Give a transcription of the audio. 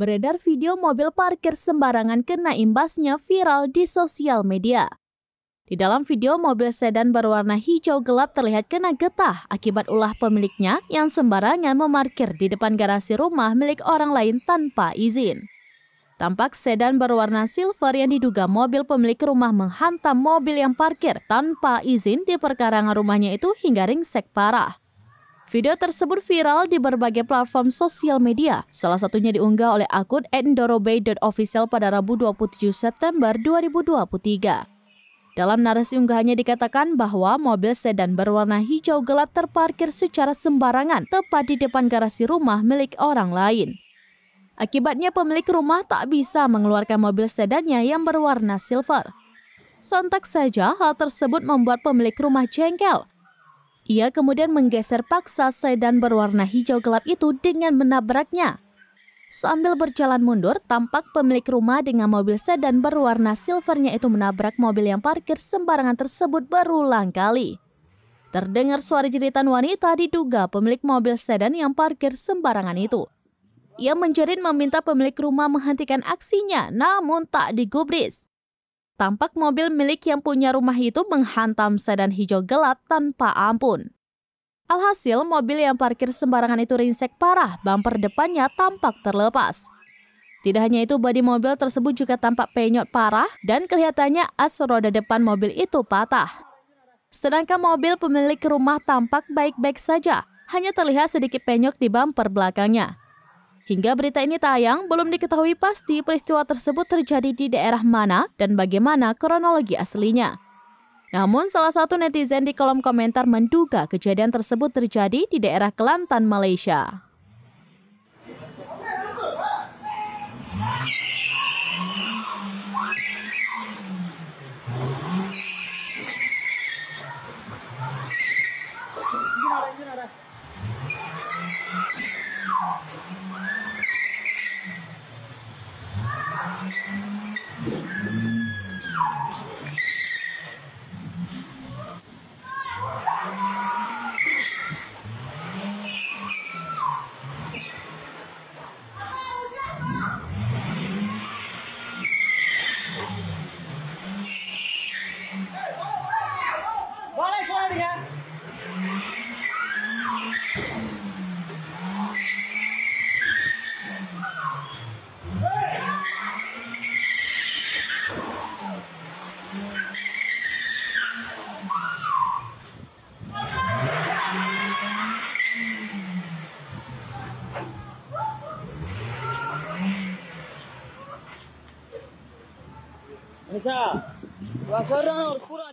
Beredar video mobil parkir sembarangan kena imbasnya viral di sosial media. Di dalam video, mobil sedan berwarna hijau gelap terlihat kena getah akibat ulah pemiliknya yang sembarangan memarkir di depan garasi rumah milik orang lain tanpa izin. Tampak sedan berwarna silver yang diduga mobil pemilik rumah menghantam mobil yang parkir tanpa izin di perkarangan rumahnya itu hingga ringsek parah. Video tersebut viral di berbagai platform sosial media. Salah satunya diunggah oleh akun @ndorobay.official pada Rabu 27 September 2023. Dalam narasi unggahannya dikatakan bahwa mobil sedan berwarna hijau gelap terparkir secara sembarangan tepat di depan garasi rumah milik orang lain. Akibatnya pemilik rumah tak bisa mengeluarkan mobil sedannya yang berwarna silver. Sontak saja hal tersebut membuat pemilik rumah jengkel ia kemudian menggeser paksa sedan berwarna hijau gelap itu dengan menabraknya. Sambil berjalan mundur, tampak pemilik rumah dengan mobil sedan berwarna silvernya itu menabrak mobil yang parkir sembarangan tersebut berulang kali. Terdengar suara jeritan wanita diduga pemilik mobil sedan yang parkir sembarangan itu. Ia menjerit meminta pemilik rumah menghentikan aksinya, namun tak digubris. Tampak mobil milik yang punya rumah itu menghantam sedan hijau gelap tanpa ampun. Alhasil, mobil yang parkir sembarangan itu ringsek parah, bumper depannya tampak terlepas. Tidak hanya itu, bodi mobil tersebut juga tampak penyot parah dan kelihatannya as roda depan mobil itu patah. Sedangkan mobil pemilik rumah tampak baik-baik saja, hanya terlihat sedikit penyok di bumper belakangnya. Hingga berita ini tayang, belum diketahui pasti peristiwa tersebut terjadi di daerah mana dan bagaimana kronologi aslinya. Namun, salah satu netizen di kolom komentar menduga kejadian tersebut terjadi di daerah Kelantan, Malaysia. 그냥. अच्छा वसर और पूरा